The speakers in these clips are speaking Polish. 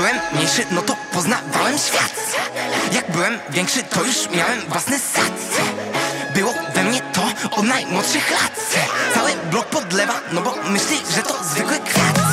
byłem mniejszy, no to poznawałem świat. Jak byłem większy, to już miałem własny sad. Było we mnie to od najmłodszych lat. Cały blok podlewa, no bo myśli, że to zwykły kwiat.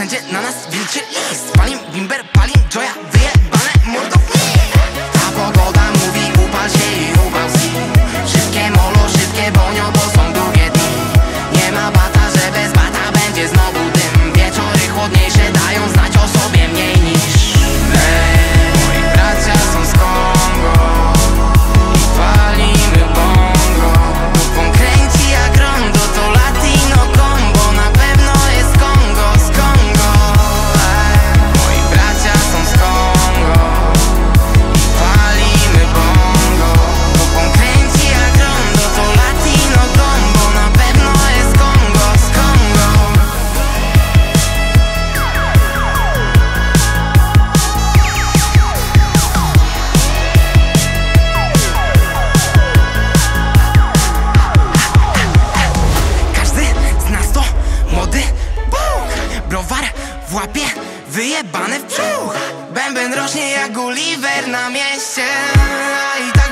wszędzie na nas wilczy lis Spalim bimber, wyjebane w brzuch Bęben rośnie jak Gulliver na mieście. I tak